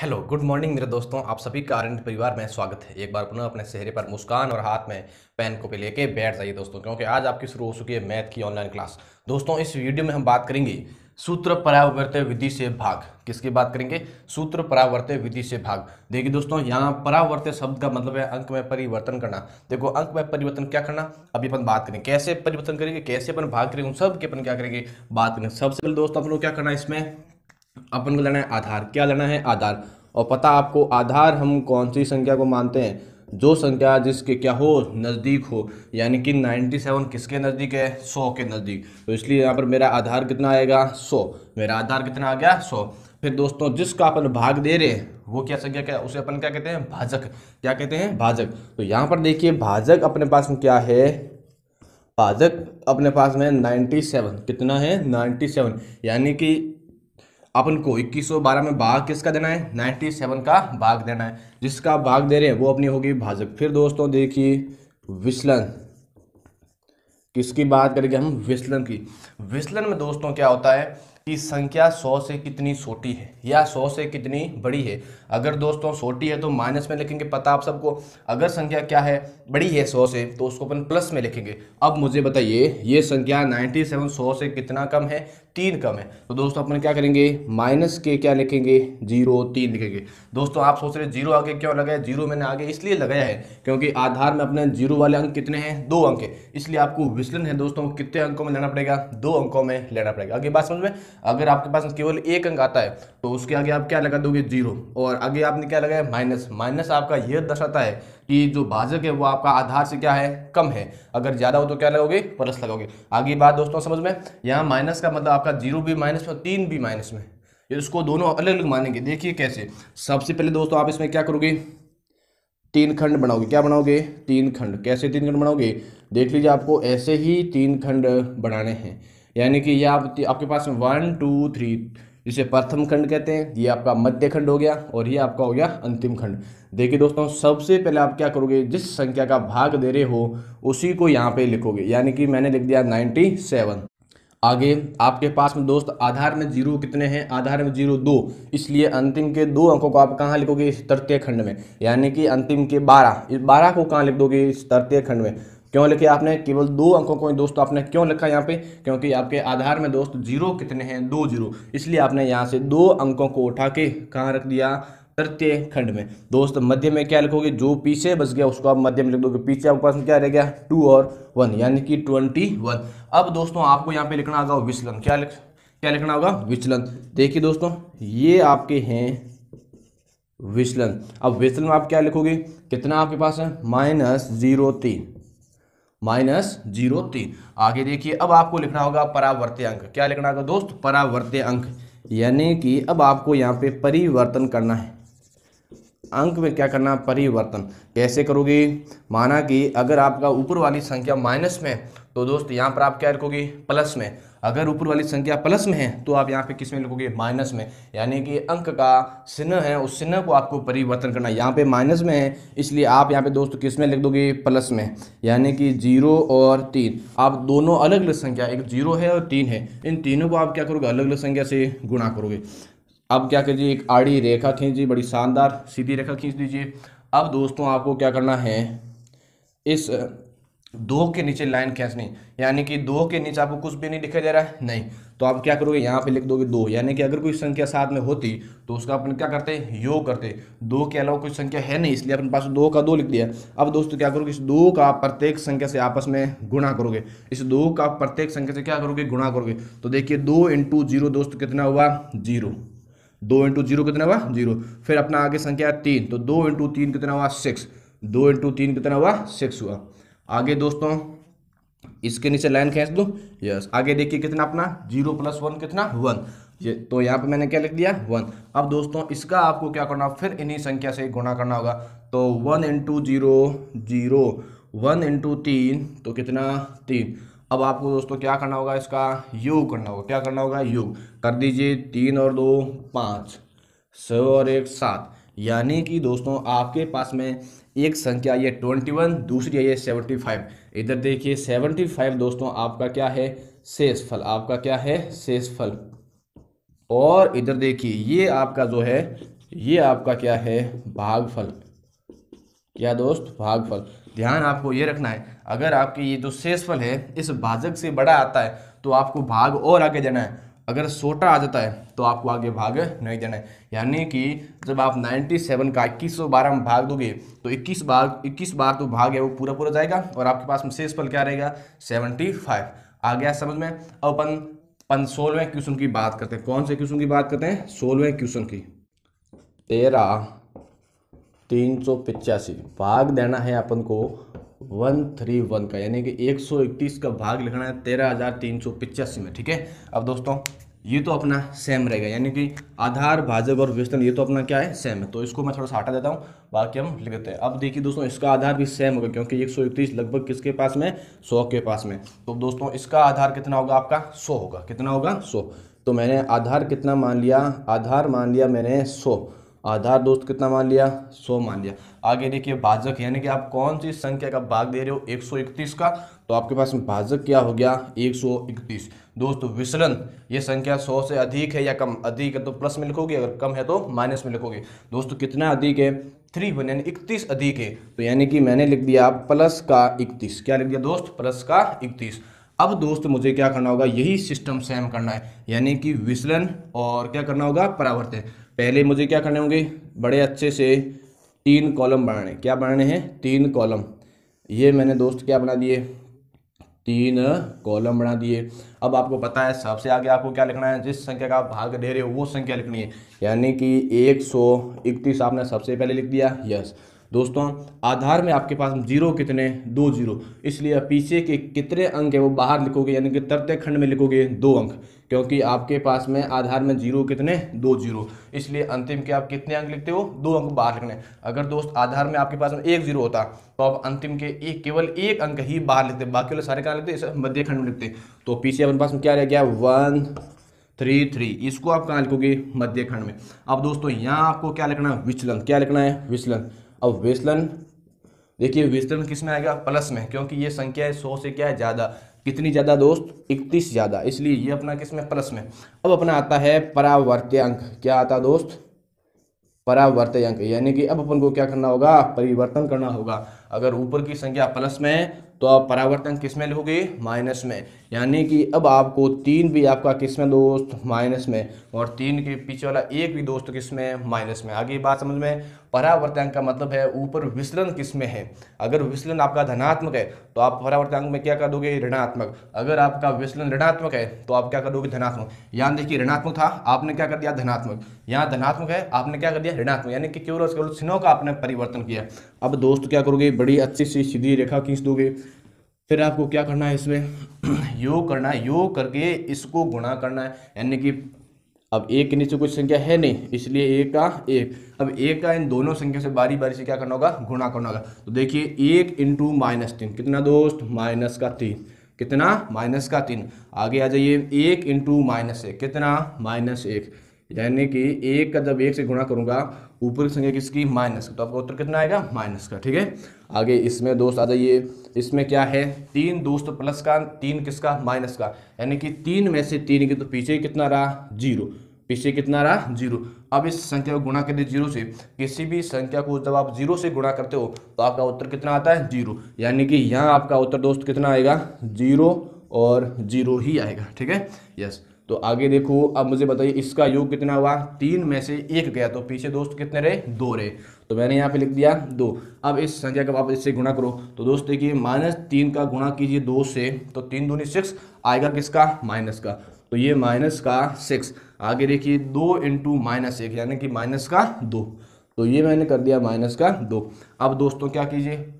Hello, good morning मेरे दोस्तों। आप सभी का आर्यन परिवार में स्वागत है। एक बार पुनः अपने चेहरे पर मुस्कान और हाथ में पेन को पे लेके बैठ जाइए दोस्तों, क्योंकि आज आपकी शुरू हो चुकी है मैथ की ऑनलाइन क्लास दोस्तों, इस वीडियो में हम बात करेंगे सूत्र परावर्त्य विधि से भाग। किसकी बात करेंगे? सूत्र परावर्त्य विधि से भाग। देखिए दोस्तों, यहाँ परावर्त्य शब्द का मतलब है अंक में परिवर्तन करना। देखो, अंक में परिवर्तन क्या करना? अभी अपन बात करेंगे। कैसे परिवर्तन करेंगे? कैसे अपन भाग करेंगे? उन सब के अपन क्या करेंगे? बात करेंगे। सबसे पहले दोस्तों अपन लोग क्या करना है इसमें? अपन को लेना है आधार। क्या लेना है? आधार। और पता आपको, आधार हम कौन सी संख्या को मानते हैं? जो संख्या जिसके क्या हो, नज़दीक हो, यानी कि 97 किसके नज़दीक है? 100 के नज़दीक। तो इसलिए यहाँ पर मेरा आधार कितना आएगा? 100 मेरा आधार कितना आ गया? 100 फिर दोस्तों, जिसका अपन भाग दे रहे हैं, वो क्या संख्या क्या, उसे अपन क्या कहते हैं? भाजक। क्या कहते हैं? भाजक। तो यहाँ पर देखिए, भाजक अपने पास में क्या है? भाजक अपने पास में 97 कितना है? 97 यानी कि अपन को इक्कीस सौ बारह में भाग किसका देना है? नाइन्टी सेवन का भाग देना है। जिसका भाग दे रहे हैं वो अपनी होगी भाजक। फिर दोस्तों देखिए विचलन किसकी बात करेंगे हम? विचलन की। विचलन में दोस्तों क्या होता है कि संख्या सौ से कितनी छोटी है या सौ से कितनी बड़ी है? अगर दोस्तों छोटी है तो माइनस में लिखेंगे, पता आप सबको, अगर संख्या क्या है, बड़ी है सौ से तो उसको अपन प्लस में लिखेंगे। अब मुझे बताइए, ये संख्या नाइन्टी सेवन सौ से कितना कम है? तीन कम है। तो दोस्तों अपन क्या करेंगे, माइनस के क्या लिखेंगे? ज़ीरो, तीन लिखेंगे। दोस्तों आप सोच रहे ज़ीरो आगे क्यों लगाया? ज़ीरो मैंने आगे इसलिए लगाया है क्योंकि आधार में अपने ज़ीरो वाले अंक कितने हैं? दो अंक है। इसलिए आपको विचलन है दोस्तों, कितने अंकों में लेना पड़ेगा? दो अंकों में लेना पड़ेगा। आगे बात समझ में? अगर आपके पास केवल एक अंक आता है तो उसके आगे आप क्या लगा दोगे? ज़ीरो। और आगे आपने क्या लगाया? माइनस। माइनस आपका यह दर्शाता है कि जो भाजक है वो आपका आधार से क्या है? कम है। अगर ज़्यादा हो तो क्या लगोगे प्लस लगोगे आगे बात दोस्तों, समझ में? यहाँ माइनस का मतलब आपका ज़ीरो भी माइनस में तीन भी माइनस में। इसको दोनों अलग अलग मानेंगे। देखिए कैसे। सबसे पहले दोस्तों आप इसमें क्या करोगे? तीन खंड बनाओगे। क्या बनाओगे? तीन खंड। कैसे तीन खंड बनाओगे? देख लीजिए आपको, ऐसे ही तीन खंड बनाने हैं। यानी कि ये आप, आपके पास वन टू थ्री जिसे प्रथम खंड कहते हैं। ये आपका मध्य खंड हो गया और ये आपका हो गया अंतिम खंड। देखिए दोस्तों, सबसे पहले आप क्या करोगे, जिस संख्या का भाग दे रहे हो, उसी को यहाँ पे लिखोगे। यानी कि मैंने लिख दिया नाइन्टी सेवन आगे, आपके पास में दोस्त, आधार में ज़ीरो कितने हैं? आधार में ज़ीरो दो। इसलिए अंतिम के दो अंकों को आप कहाँ लिखोगे? इस तृतीय खंड में। यानी कि अंतिम के बारह। इस बारह को कहाँ लिख दोगे? इस तृतीय खंड में। क्यों लिखे आपने? केवल दो अंकों को दोस्तों आपने क्यों लिखा यहाँ पे? क्योंकि आपके आधार में दोस्त ज़ीरो कितने हैं? दो ज़ीरो। इसलिए आपने यहाँ से दो अंकों को उठा के कहाँ रख दिया? तृतीय खंड में। दोस्त, मध्य में क्या लिखोगे? जो पीछे बच गया, उसको आप मध्य में लिख दोगे। पीछे आपके पास क्या रह गया? टू और वन, यानी कि ट्वेंटी वन। अब दोस्तों, आपको यहाँ पे लिखना होगा विचलन। क्या लिख, क्या लिखना होगा? विचलन। देखिए दोस्तों, ये आपके हैं विचलन। अब विचलन में आप क्या लिखोगे? कितना आपके पास है? माइनस ज़ीरो तीन। माइनस ज़ीरो तीन। आगे देखिए, अब आपको लिखना होगा परावर्त्य अंक। क्या लिखना होगा दोस्त? परावर्त्य अंक। यानी कि अब आपको यहाँ पे परिवर्तन करना है। अंक में क्या करना परिवर्तन। कैसे करोगे? माना कि अगर आपका ऊपर वाली संख्या माइनस में तो दोस्त यहाँ पर आप क्या लिखोगे? प्लस में। अगर ऊपर वाली संख्या प्लस में है तो आप यहाँ पे किसमें लिखोगे? माइनस में। यानी कि अंक का चिन्ह है, उस चिन्ह को आपको परिवर्तन करना है। यहाँ पे माइनस में है, इसलिए आप यहाँ पे दोस्तों किसमें लिख दोगे? प्लस में। यानी कि ज़ीरो और तीन। आप दोनों अलग अलग संख्या, एक ज़ीरो है और तीन है। इन तीनों को आप क्या करोगे? अलग अलग संख्या से गुणा करोगे। अब क्या कीजिए? एक आड़ी रेखा खींच बड़ी शानदार सीधी रेखा खींच दीजिए। अब दोस्तों आपको क्या करना है? इस दो के नीचे लाइन खींचनी यानी कि दो के नीचे आपको कुछ भी नहीं दिखाई दे रहा है? नहीं। तो आप क्या करोगे? यहाँ पे लिख दोगे दो यानी कि अगर कोई संख्या साथ में होती तो उसका अपन क्या करते? योग करते। दो के अलावा कोई संख्या है नहीं, इसलिए अपने पास दो का दो लिख दिया अब दोस्तों क्या करोगे? इस दो का प्रत्येक संख्या से आपस में गुणा करोगे। इस दो का प्रत्येक संख्या से क्या करोगे? गुणा करोगे। तो देखिए, दो इंटू ज़ीरो दोस्त कितना हुआ? ज़ीरो। दो इंटू ज़ीरो कितना हुआ? ज़ीरो। फिर अपना आगे संख्या तीन। तो दो इंटू तीन कितना हुआ? सिक्स। दो इंटू तीन कितना हुआ? सिक्स हुआ। आगे दोस्तों, इसके नीचे लाइन खींच दो। यस आगे देखिए कितना अपना, ज़ीरो प्लस वन कितना? वन ये तो यहाँ पे मैंने क्या लिख दिया? वन अब दोस्तों, इसका आपको क्या करना, फिर इन्हीं संख्या से गुणा करना होगा। तो one into zero zero one into तीन तो कितना? तीन. अब आपको दोस्तों क्या करना होगा, इसका योग करना होगा। क्या करना होगा? योग. कर दीजिए तीन और दो, पाँच. छः और एक, सात. यानी कि दोस्तों, आपके पास में एक संख्या, ये ट्वेंटी वन, दूसरी है ये सेवेंटी फाइव। इधर देखिए, सेवेंटी फाइव दोस्तों, आपका क्या है? शेष फल आपका क्या है? शेष फल और इधर देखिए, ये आपका जो है, ये आपका क्या है? भागफल। क्या दोस्त? भागफल। ध्यान आपको ये रखना है, अगर आपके ये जो शेषफल है, इस भाजक से बड़ा आता है तो आपको भाग और आगे जाना है। अगर छोटा आ जाता है तो आपको आगे भाग नहीं देना है। यानी कि जब आप 97 का इक्कीस सौ बारह में भाग दोगे तो 21 बार 21 बार तो भाग है, वो पूरा पूरा जाएगा और आपके पास में शेष फल क्या रहेगा? 75 आ गया समझ में? अब अपन अपन सोलहवें क्वेश्चन की बात करते हैं। कौन से क्वेश्चन की बात करते हैं? सोलहवें क्वेश्चन की। तेरह तीन सौ पिचासी। भाग देना है अपन को वन थ्री वन का, यानी कि एक सौ इकतीस का भाग लिखना है तेरह हज़ार तीन सौ पिचासी में, ठीक है? अब दोस्तों, ये तो अपना सेम रहेगा, यानी कि आधार, भाजक और विस्तरण ये तो अपना क्या है? सेम है। तो इसको मैं थोड़ा सा हटा देता हूँ, बाकी हम लिख देते हैं। अब देखिए दोस्तों, इसका आधार भी सेम होगा, क्योंकि एक सौ इकतीस लगभग किसके पास में? सौ के पास में। तो दोस्तों, इसका आधार कितना होगा आपका? सौ होगा। कितना होगा? सौ। तो मैंने आधार कितना मान लिया? आधार मान लिया मैंने सौ। आधार दोस्त कितना मान लिया? सौ मान लिया। आगे देखिए, भाजक, यानी कि आप कौन सी संख्या का भाग दे रहे हो? 131 का। तो आपके पास में भाजक क्या हो गया? 131 दोस्त विचलन ये संख्या 100 से अधिक है या कम? अधिक है तो प्लस में लिखोगे, अगर कम है तो माइनस में लिखोगे। दोस्तों, कितना अधिक है? थ्री वन, यानी इकतीस अधिक है। तो यानी कि मैंने लिख दिया प्लस का इकतीस। क्या लिख दिया दोस्त? प्लस का इकतीस। अब दोस्त, मुझे क्या करना होगा? यही सिस्टम सेम करना है। यानी कि विचलन और क्या करना होगा? परावर्तन। पहले मुझे क्या करने होंगे? बड़े अच्छे से तीन कॉलम बनाने। क्या बनाने हैं? तीन कॉलम ये मैंने दोस्त क्या बना दिए? तीन कॉलम बना दिए। अब आपको पता है, सबसे आगे आपको क्या लिखना है? जिस संख्या का आप भाग दे रहे हो, वो संख्या लिखनी है। यानी कि एक सौ इकतीस आपने सबसे पहले लिख दिया। यस दोस्तों, आधार में आपके पास ज़ीरो कितने? दो ज़ीरो। इसलिए पीछे के कितने अंक है वो बाहर लिखोगे, यानी कि खंड में लिखोगे दो अंक, क्योंकि आपके पास में आधार में ज़ीरो कितने? दो ज़ीरो। इसलिए अंतिम के आप कितने अंक लिखते हो? दो अंक बाहर लिखने। अगर दोस्त, आधार में आपके पास में एक ज़ीरो होता तो आप अंतिम के एक, केवल एक अंक ही बाहर लिखते। बाकी वाले सारे कहाँ लिखते? इसे मध्य खंड में लिखते। तो पीछे अपने पास में क्या रह गया? One, three three. इसको आप कहाँ लिखोगे? मध्य खंड में। अब दोस्तों, यहाँ आपको क्या लिखना है? विचलन। क्या लिखना है? विचलन। अब विचलन देखिए विचलन किसमें आएगा? प्लस में, क्योंकि ये संख्या है सौ से क्या है? ज़्यादा। कितनी ज़्यादा दोस्त? इकतीस ज़्यादा, इसलिए ये अपना किसमें प्लस में। अब अपना आता है परावर्त्य अंक क्या आता दोस्त? परावर्त्य अंक यानी कि अब अपन को क्या करना होगा? परिवर्तन करना होगा। अगर ऊपर की संख्या प्लस में है तो आप परावर्तन किसमें लिखोगे माइनस में। यानी कि अब आपको तीन भी आपका किसमें दोस्त? माइनस में। और तीन के पीछे वाला एक भी दोस्त किसमें माइनस में। आगे बात समझ में? परावर्तन का मतलब है ऊपर विचलन किसमें है? अगर विचलन आपका धनात्मक है तो आप परावर्तन में क्या कर दोगे ऋणात्मक। अगर आपका विचलन ऋणात्मक है तो आप क्या कर दोगे धनात्मक। यहाँ देखिए, ऋणात्मक था, आपने क्या कर दिया? धनात्मक। यहाँ धनात्मक है, आपने क्या कर दिया? ऋणात्मक। यानी कि केवल केवल चिन्हों का आपने परिवर्तन किया। अब दोस्त क्या करोगे? बड़ी अच्छी सी सीधी रेखा खींच दोगे। फिर आपको क्या करना है इसमें? योग करना है। योग करके इसको गुणा करना है। यानी कि अब एक के नीचे कुछ संख्या है नहीं, इसलिए एक का एक। अब एक का इन दोनों संख्या से बारी बारी से क्या करना होगा? गुणा करना होगा। तो देखिए, एक इंटू माइनस तीन। कितना दोस्त? माइनस का तीन। कितना? माइनस का तीन। आगे आ जाइए। एक इंटू माइनस एक। कितना? माइनस एक। यानी कि एक का जब एक से गुणा करूँगा, ऊपर की संख्या किसकी? माइनस का। तो आपका उत्तर कितना आएगा? माइनस का, ठीक है? आगे इसमें दोस्त आ जाइए। इसमें क्या है? तीन दोस्त प्लस का, तीन किसका? माइनस का। यानी कि तीन में से तीन की तो पीछे कितना रहा? ज़ीरो। पीछे कितना रहा? ज़ीरो। अब इस संख्या को गुणा कर दे ज़ीरो से। किसी भी संख्या को जब आप ज़ीरो से गुणा करते हो तो आपका उत्तर कितना आता है? ज़ीरो। यानी कि यहाँ आपका उत्तर दोस्त कितना आएगा? ज़ीरो और ज़ीरो ही आएगा, ठीक है? यस तो आगे देखो, अब मुझे बताइए इसका योग कितना हुआ? तीन में से एक गया तो पीछे दोस्त कितने रहे? दो रहे। तो मैंने यहाँ पे लिख दिया दो। अब इस संख्या का आप इससे गुणा करो। तो दोस्त देखिए, माइनस तीन का गुणा कीजिए दो से तो तीन दूनी सिक्स आएगा किसका? माइनस का। तो ये माइनस का सिक्स। आगे देखिए, दो इंटू माइनस एक, यानी कि माइनस का दो। तो ये मैंने कर दिया माइनस का दो। अब दोस्तों क्या कीजिए?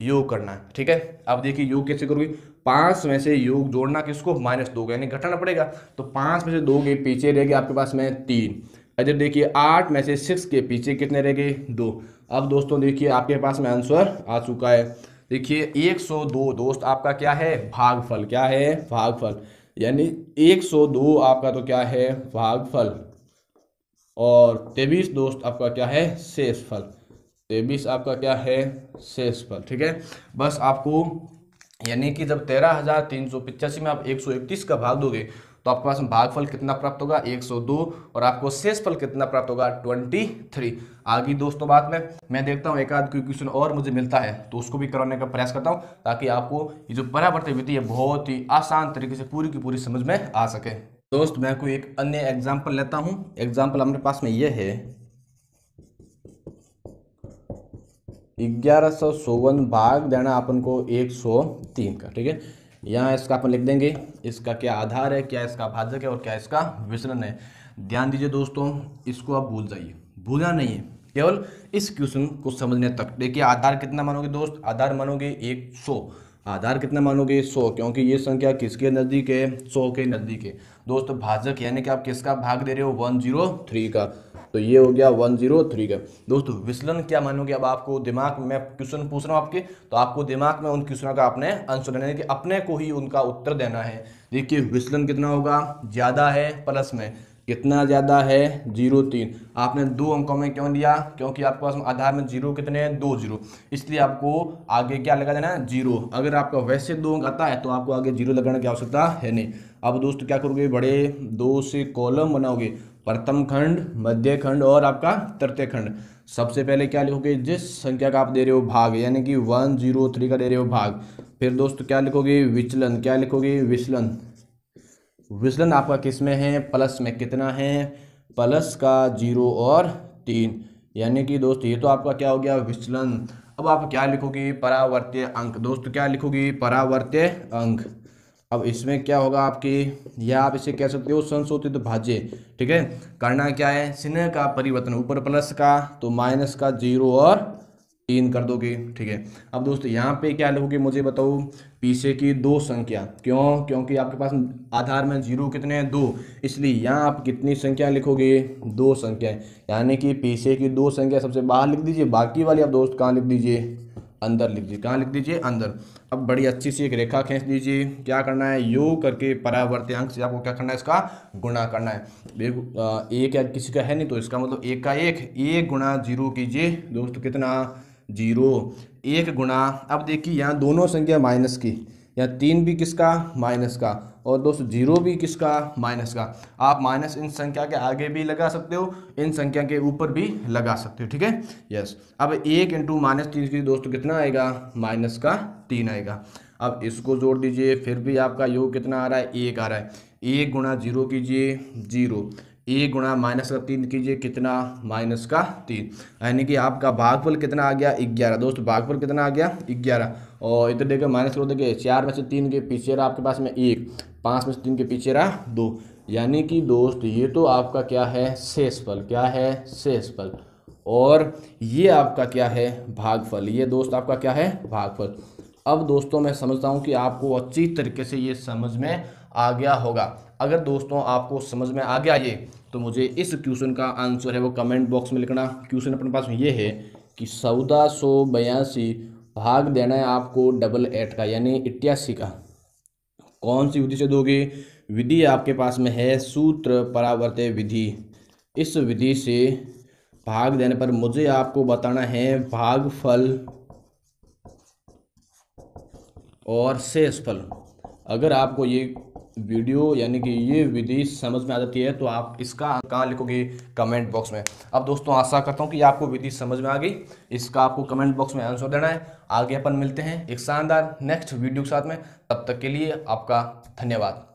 योग करना है, ठीक है? अब देखिए योग कैसे करोगे? पाँच में से योग जोड़ना किसको? माइनस दो का, यानी घटाना पड़ेगा। तो पाँच में से दो के पीछे रह गए आपके पास में तीन। इधर देखिए, आठ में से सिक्स के पीछे कितने रह गए? दो। अब दोस्तों, देखिए, आपके पास में आंसर आ चुका है। देखिए, एक सौ दो, दोस्त, आपका क्या है? भागफल। क्या है? भागफल। यानी एक सौ दो आपका तो क्या है? भागफल। और तेईस, दोस्त, आपका क्या है? शेषफल। तेईस आपका क्या है? शेषफल। ठीक है? बस आपको यानी कि जब तेरह हज़ार तीन सौ पिचासी में आप एक सौ इकतीस का भाग दोगे तो आपके पास भागफल कितना प्राप्त होगा? 102 और आपको शेष फल कितना प्राप्त होगा? 23 आगे दोस्तों बात में, मैं देखता हूँ, एक आध कोई क्वेश्चन और मुझे मिलता है तो उसको भी करवाने का प्रयास करता हूँ, ताकि आपको ये जो परावर्तित विधि है, बहुत ही आसान तरीके से पूरी की पूरी समझ में आ सके। दोस्त, मैं कोई एक अन्य एग्ज़ाम्पल लेता हूँ। एग्ज़ाम्पल हमारे पास में ये है ग्यारह सौ चौवन भाग देना अपन को एक सौ तीन का, ठीक है? यहाँ इसका अपन लिख देंगे, इसका क्या आधार है, क्या इसका भाजक है और क्या इसका विचलन है? ध्यान दीजिए दोस्तों, इसको आप भूल जाइए। भूलना नहीं है, केवल इस क्वेश्चन को समझने तक। देखिए, आधार कितना मानोगे दोस्त? आधार मानोगे एक सौ। आधार कितना मानोगे? सौ, क्योंकि ये संख्या किसके नज़दीक है? सौ के नज़दीक है। दोस्त, भाजक, यानी कि आप किसका भाग दे रहे हो? वन ज़ीरो थ्री का। तो ये हो गया वन ज़ीरो थ्री का। दोस्तों विचलन क्या मानोगे? अब आपको दिमाग में क्वेश्चन पूछ रहा हूँ आपके तो आपको दिमाग में उन क्वेश्चनों का अपने आंसर देना है। कि अपने को ही उनका उत्तर देना है। देखिए विचलन कितना होगा? ज़्यादा है प्लस में। कितना ज़्यादा है? ज़ीरो तीन। आपने दो अंकों में क्यों लिया? क्योंकि आपके पास आधार में ज़ीरो कितने हैं? दो ज़ीरो। इसलिए आपको आगे क्या लगा देना है? ज़ीरो। अगर आपका वैसे दो अंक आता है तो आपको आगे ज़ीरो लगाने की आवश्यकता है नहीं। अब दोस्त, क्या करोगे? बड़े दो से कॉलम बनाओगे। प्रथम खंड, मध्य खंड और आपका तृतीय खंड। सबसे पहले क्या लिखोगे? जिस संख्या का आप दे रहे हो भाग, यानी कि वन, ज़ीरो, थ्री का दे रहे हो भाग। फिर दोस्तों क्या लिखोगे? विचलन। क्या लिखोगे? विचलन। विचलन आपका किसमें है? प्लस में कितना है? प्लस का ज़ीरो और तीन। यानी कि दोस्त, ये तो आपका क्या हो गया? विचलन। अब आप क्या लिखोगे? परावर्त्य अंक। दोस्त, क्या लिखोगे? परावर्त्य अंक। अब इसमें क्या होगा आपकी? या आप इसे कह सकते हो संशोधित भाज्य। ठीक है? करना क्या है? चिन्ह का परिवर्तन, ऊपर प्लस का तो माइनस का ज़ीरो और तीन कर दोगे। ठीक है? अब दोस्तों, यहाँ पे क्या लिखोगे मुझे बताओ? पीछे की दो संख्या। क्यों? क्योंकि आपके पास आधार में ज़ीरो कितने हैं? दो। इसलिए यहाँ आप कितनी संख्या लिखोगे? दो संख्या यानी कि पीछे की दो संख्या सबसे बाहर लिख दीजिए। बाकी वाली आप दोस्त कहाँ लिख दीजिए? अंदर लिख दीजिए। कहाँ लिख दीजिए? अंदर। अब बड़ी अच्छी सी एक रेखा खींच दीजिए। क्या करना है? योग करके परावर्ती अंक से आपको क्या करना है? इसका गुणा करना है। एक या किसी का है नहीं तो इसका मतलब एक का एक। एक गुणा ज़ीरो कीजिए। दोस्तों, कितना? ज़ीरो। एक गुणा, अब देखिए यहाँ दोनों संख्या माइनस की। या तीन भी किसका? माइनस का। और दोस्तों, ज़ीरो भी किसका? माइनस का। आप माइनस इन संख्या के आगे भी लगा सकते हो, इन संख्या के ऊपर भी लगा सकते हो, ठीक है? यस अब एक इंटू माइनस तीन की दोस्तों कितना आएगा? माइनस का तीन आएगा। अब इसको जोड़ दीजिए, फिर भी आपका योग कितना आ रहा है? एक आ रहा है। एक गुणा ज़ीरो कीजिए, ज़ीरो। एक गुणा माइनस का तीन कीजिए, कितना? माइनस का तीन। यानी कि आपका भागफल कितना आ गया? ग्यारह। दोस्त, भागफल कितना आ गया? ग्यारह। और इधर देखिए माइनस करो, देखिए, चार में से तीन के पीछे रहा आपके पास में एक। पाँच में से तीन के पीछे रहा दो। यानी कि दोस्त, ये तो आपका क्या है? शेष फल क्या है? शेष फल और ये आपका क्या है? भागफल। ये दोस्त, आपका क्या है? भागफल। अब दोस्तों, मैं समझता हूँ कि आपको अच्छी तरीके से ये समझ में आ गया होगा। अगर दोस्तों आपको समझ में आ गया ये तो मुझे इस क्वेश्चन का आंसर है, वो कमेंट बॉक्स में लिखना। क्वेश्चन अपने पास ये है कि चौदह सौ बयासी भाग देना है आपको डबल एट का, यानी इक्यासी का। कौन सी विधि से दोगे? विधि आपके पास में है, सूत्र परावर्त्य विधि। इस विधि से भाग देने पर मुझे आपको बताना है भागफल और शेष फल अगर आपको ये वीडियो, यानी कि ये विधि समझ में आ जाती है तो आप इसका कहाँ लिखोगे? कमेंट बॉक्स में। अब दोस्तों, आशा करता हूँ कि आपको विधि समझ में आ गई। इसका आपको कमेंट बॉक्स में आंसर देना है। आगे अपन मिलते हैं एक शानदार नेक्स्ट वीडियो के साथ में। तब तक के लिए आपका धन्यवाद।